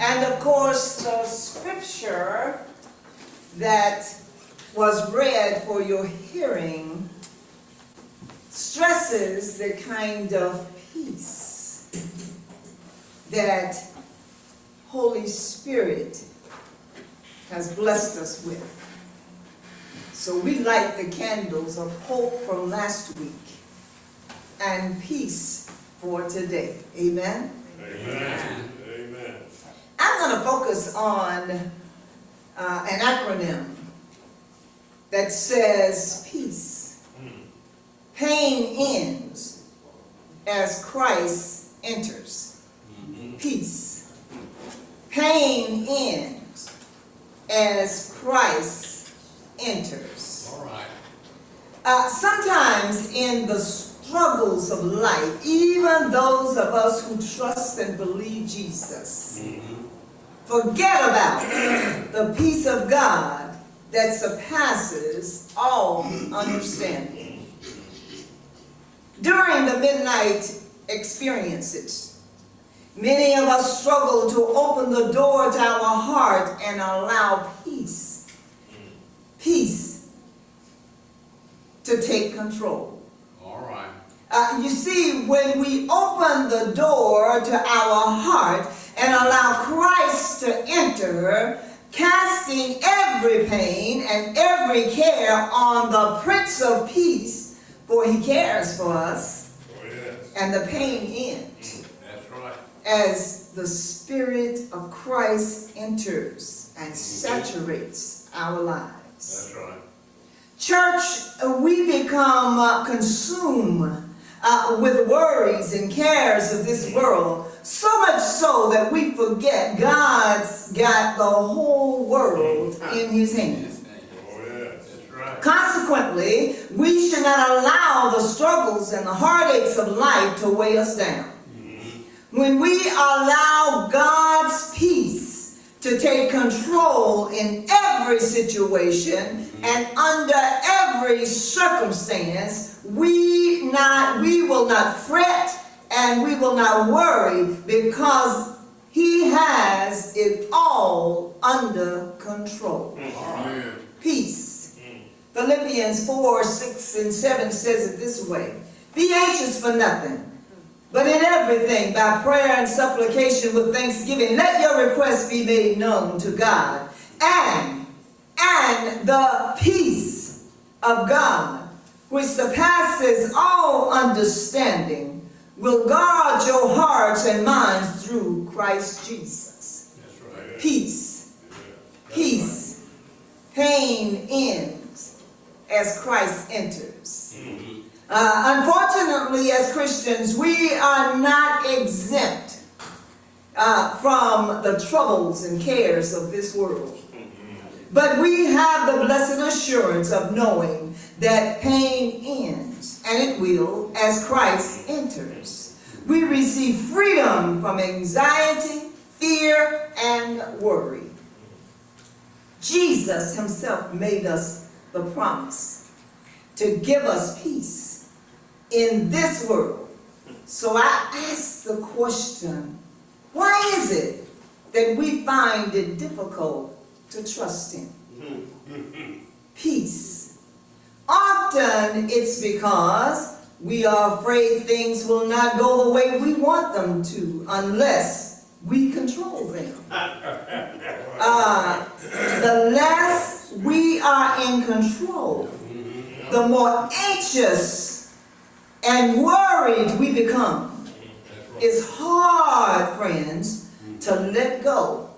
And of course, the scripture that was read for your hearing stresses the kind of peace that Holy Spirit has blessed us with. So we light the candles of hope from last week and peace for today. Amen? Amen. Amen. I'm going to focus on uh, an acronym that says peace. Pain ends as Christ enters. Peace. Pain ends as Christ enters. All right. Uh, sometimes in the struggles of life, even those of us who trust and believe Jesus, forget about the peace of God that surpasses all understanding. During the midnight experiences, many of us struggle to open the door to our heart and allow peace, peace to take control. Uh, you see, when we open the door to our heart and allow Christ to enter, casting every pain and every care on the Prince of Peace, for he cares for us, Oh, yes. and the pain ends That's right. as the Spirit of Christ enters and saturates our lives. That's right. Church, we become uh, consumed uh, with worries and cares of this world, so much so that we forget God's got the whole world in his hands. Consequently, we should not allow the struggles and the heartaches of life to weigh us down. When we allow God's peace to take control in every situation and under every circumstance, we not we will not fret and we will not worry because he has it all under control. All right. Peace. Mm. Philippians 4, 6, and 7 says it this way Be anxious for nothing, but in everything, by prayer and supplication with thanksgiving, let your requests be made known to God. And, and the peace of God, which surpasses all understanding, will guard your hearts and minds through Christ Jesus. Right. Peace. Peace. Pain ends as Christ enters. Mm-hmm. Uh, unfortunately, as Christians, we are not exempt uh, from the troubles and cares of this world. But we have the blessed assurance of knowing that pain ends, and it will, as Christ enters. We receive freedom from anxiety, fear, and worry. Jesus himself made us the promise to give us peace in this world. So I ask the question, why is it that we find it difficult to trust him? Peace. Often it's because we are afraid things will not go the way we want them to unless we control them. Uh, the less we are in control, the more anxious and worried we become. It's hard, friends, to let go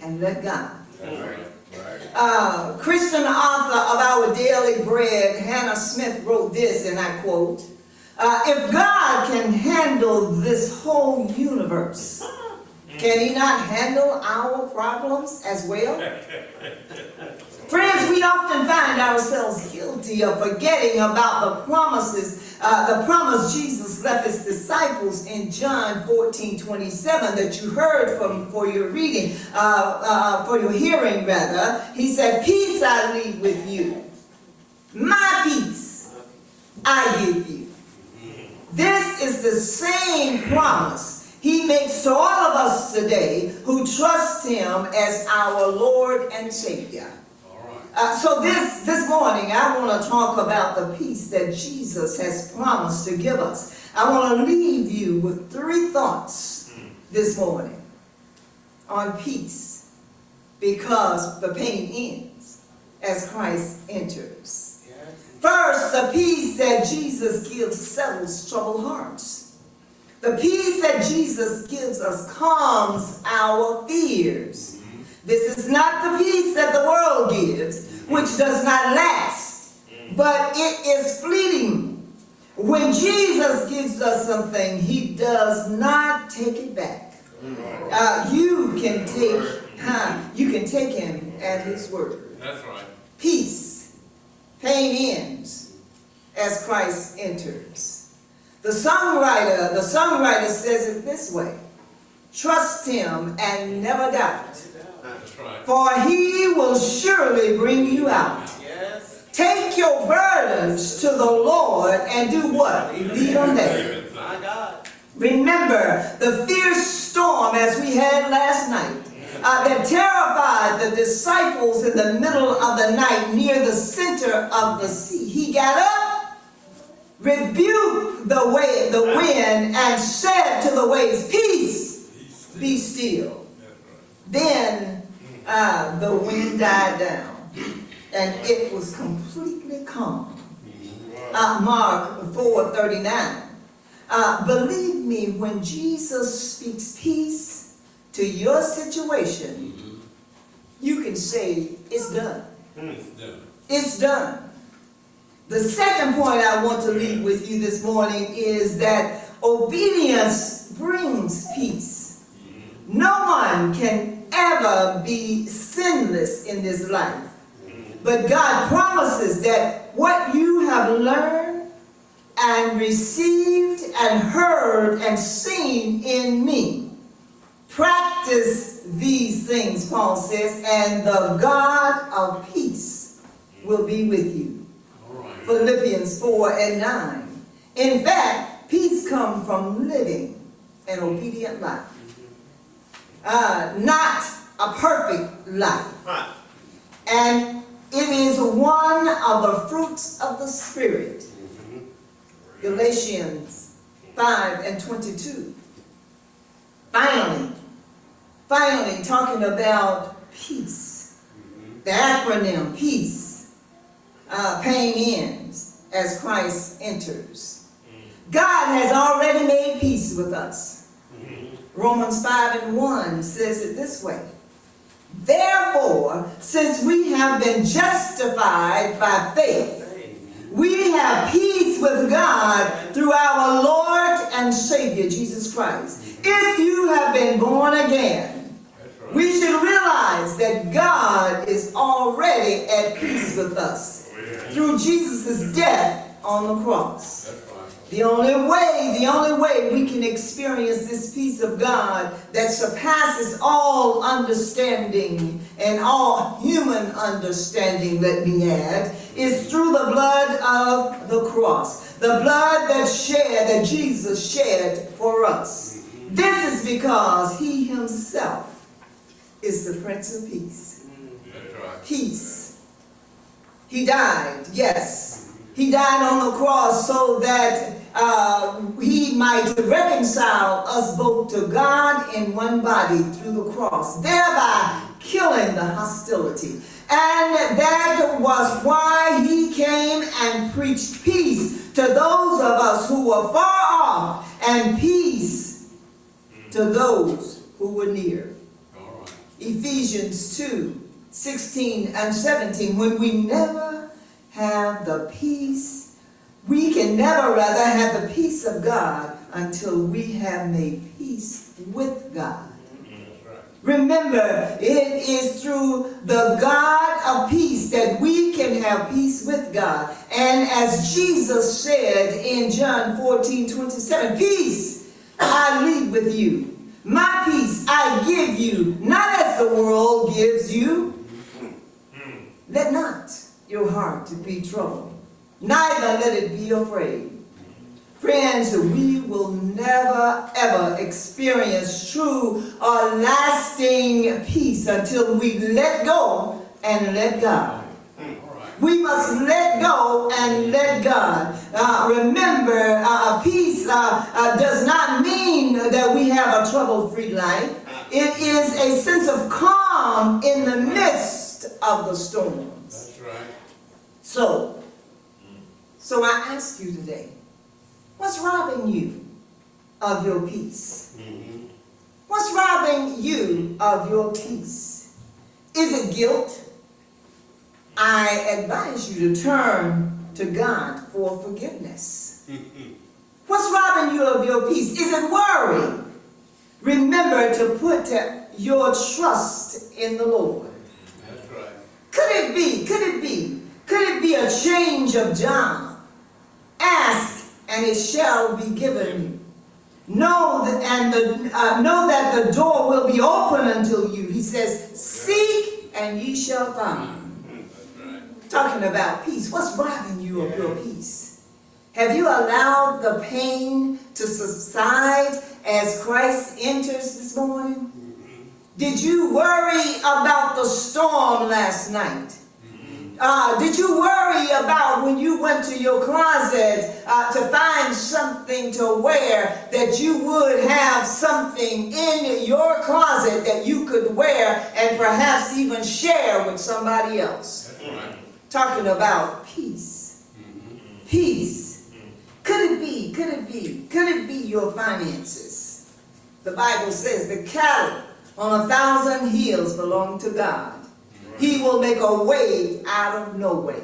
and let God. That's right. Right. Uh, Christian author of Our Daily Bread, Hannah Smith, wrote this, and I quote uh, If God can handle this whole universe, can He not handle our problems as well? Friends, we often find ourselves guilty of forgetting about the promises, uh, the promise Jesus left his disciples in John 14, 27 that you heard from for your reading, uh, uh, for your hearing rather. He said, Peace I leave with you. My peace I give you. This is the same promise he makes to all of us today who trust him as our Lord and Savior. Uh, so this, this morning, I want to talk about the peace that Jesus has promised to give us. I want to leave you with three thoughts this morning on peace because the pain ends as Christ enters. First, the peace that Jesus gives settles troubled hearts. The peace that Jesus gives us calms our fears. This is not the peace that the world gives, which does not last, but it is fleeting. When Jesus gives us something, he does not take it back. Uh, you can take, huh, you can take him at his word. That's right. Peace, pain ends as Christ enters. The songwriter, the songwriter says it this way: Trust him and never doubt, right. for he will surely bring you out. Yes. Take your burdens to the Lord and do what? Lead them there. Remember the fierce storm as we had last night uh, that terrified the disciples in the middle of the night near the center of the sea. He got up, rebuked the wave, the wind, and said to the waves, "Peace, be still." Then uh, the wind died down, and it was completely calm. Uh, Mark 4:39. Uh, believe me, when Jesus speaks peace to your situation, you can say, It's done. It's done. It's done. The second point I want to leave with you this morning is that obedience brings peace. No one can ever be sinless in this life. But God promises that what you have learned and received and heard and seen in me, practice these things, Paul says, and the God of peace will be with you. Right. Philippians 4 and 9. In fact, peace comes from living an obedient life, uh, not a perfect life. Right. And it is one of the fruits of the Spirit. Galatians 5 and 22. Finally, finally, talking about peace. The acronym peace. Uh, pain ends as Christ enters. God has already made peace with us. Romans 5 and 1 says it this way. Therefore, since we have been justified by faith, we have peace with God through our Lord and Savior Jesus Christ. If you have been born again, we should realize that God is already at peace with us through Jesus' death on the cross. The only way, the only way we can experience this peace of God that surpasses all understanding and all human understanding, let me add, is through the blood of the cross. The blood that shed, that Jesus shed for us. This is because he himself is the Prince of Peace mm, peace. He died, yes. He died on the cross so that uh, he might reconcile us both to God in one body through the cross, thereby killing the hostility. And that was why he came and preached peace to those of us who were far off and peace to those who were near. All right. Ephesians 2 16 and 17. When we never have the peace, we can never rather have the peace of God until we have made peace with God. Remember, it is through the God of peace that we can have peace with God. And as Jesus said in John 14 27, peace I leave with you. My peace I give you, not as the world gives you. Let not your heart to be troubled, neither let it be afraid. Friends, we will never ever experience true or lasting peace until we let go and let God. We must let go and let God. Uh, remember, uh, peace uh, uh, does not mean that we have a trouble-free life. It is a sense of calm in the midst of the storms. Right. So, so I ask you today, what's robbing you of your peace? Mm-hmm. What's robbing you of your peace? Is it guilt? I advise you to turn to God for forgiveness. What's robbing you of your peace? Is it worry? Remember to put your trust in the Lord. Could it be? Could it be? Could it be a change of job? Ask and it shall be given you. Know that and the uh, know that the door will be open until you. He says, "Seek and ye shall find." Talking about peace. What's robbing you of your peace? Have you allowed the pain to subside as Christ enters this morning? Did you worry about storm last night? Uh, did you worry about when you went to your closet uh, to find something to wear that you would have something in your closet that you could wear and perhaps even share with somebody else? Right. Talking about peace. Peace. Could it be, could it be, could it be your finances? The Bible says the cattle on a thousand hills belong to God. He will make a way out of no way.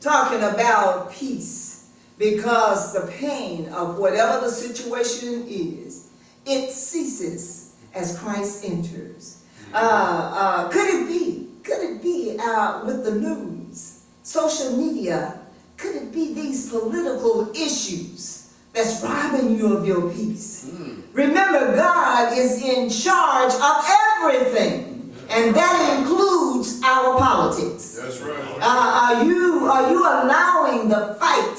Talking about peace because the pain of whatever the situation is, it ceases as Christ enters. Uh, uh, could it be? Could it be uh, with the news, social media? Could it be these political issues that's robbing you of your peace? Remember, God is in charge of everything, and that includes our politics. That's right. Uh, are you are you allowing the fight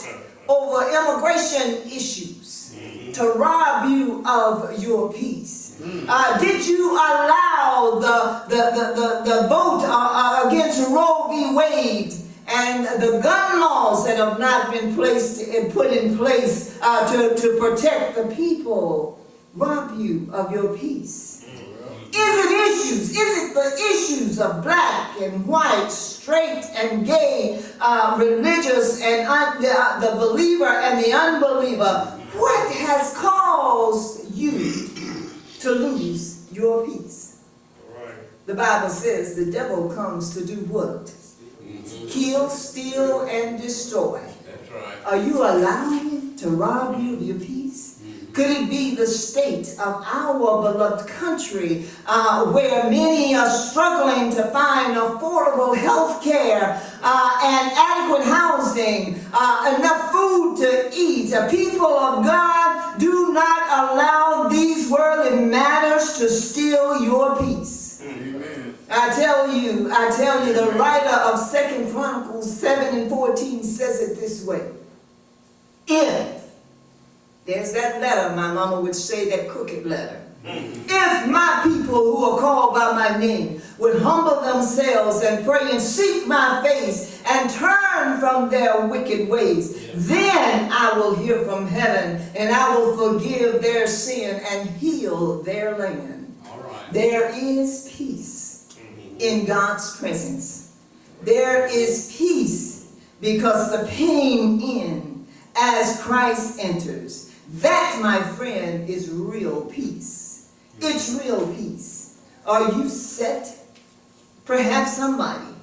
over immigration issues to rob you of your peace? Uh, did you allow the the the the, the vote uh, uh, against Roe v. Wade? And the gun laws that have not been placed and put in place uh, to, to protect the people rob you of your peace. Is it issues? Is it the issues of black and white, straight and gay, uh, religious and un- the, uh, the believer and the unbeliever? What has caused you to lose your peace? The Bible says the devil comes to do what? Kill, steal, and destroy. That's right. Are you allowing it to rob you of your peace? Could it be the state of our beloved country uh, where many are struggling to find affordable health care uh, and adequate housing, uh, enough food to eat? The people of God do not allow these worldly matters to steal your peace. I tell you, I tell you, the writer of Second Chronicles 7 and 14 says it this way. If, there's that letter, my mama would say, that crooked letter. If my people who are called by my name would humble themselves and pray and seek my face and turn from their wicked ways, then I will hear from heaven and I will forgive their sin and heal their land. All right. There is peace in God's presence. There is peace because the pain in as Christ enters. That, my friend, is real peace. It's real peace. Are you set? Perhaps somebody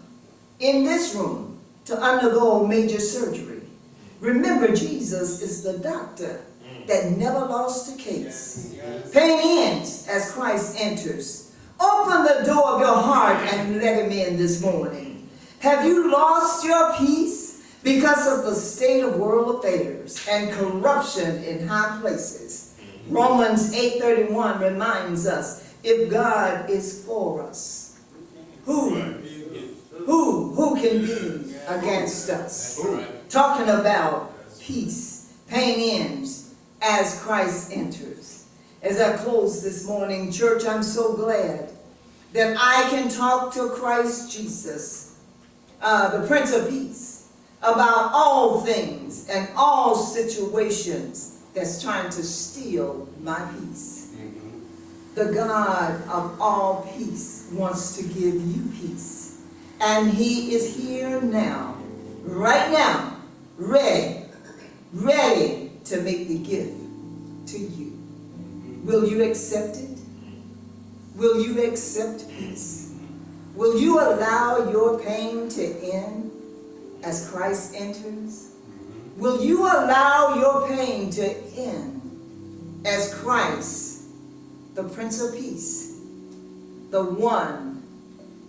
in this room to undergo major surgery. Remember, Jesus is the doctor that never lost a case. Pain ends as Christ enters. Open the door in this morning. Have you lost your peace because of the state of world affairs and corruption in high places? Romans 8:31 reminds us, if God is for us, who who who can be against us? Talking about peace, pain ends as Christ enters. As I close this morning, church, I'm so glad that I can talk to Christ Jesus, uh, the Prince of Peace, about all things and all situations that's trying to steal my peace. The God of all peace wants to give you peace. And he is here now, right now, ready, ready to make the gift to you. Will you accept it? Will you accept peace? Will you allow your pain to end as Christ enters? Mm-hmm. Will you allow your pain to end as Christ, the Prince of Peace, the one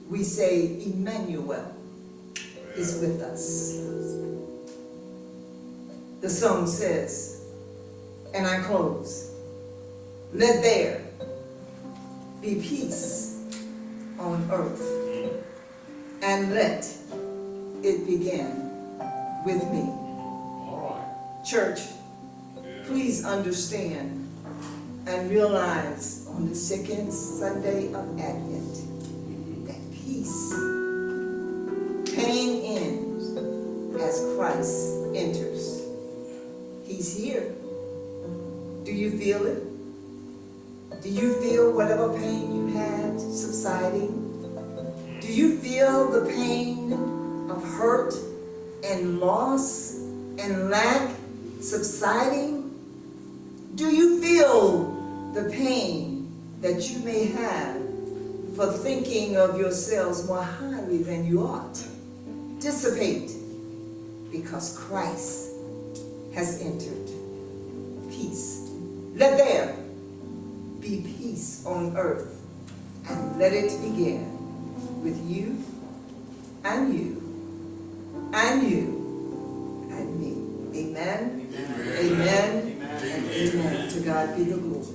we say Emmanuel is with us? The song says, and I close, let there be peace on earth, and let it begin with me. Church, please understand and realize on the second Sunday of Advent that peace, pain ends as Christ enters. He's here. Do you feel it? Do you feel whatever pain you had subsiding? Do you feel the pain of hurt and loss and lack subsiding? Do you feel the pain that you may have for thinking of yourselves more highly than you ought? Dissipate because Christ has entered. Peace. Let there peace on earth and let it begin with you and you and you and me. Amen. Amen. And amen. To God be the glory.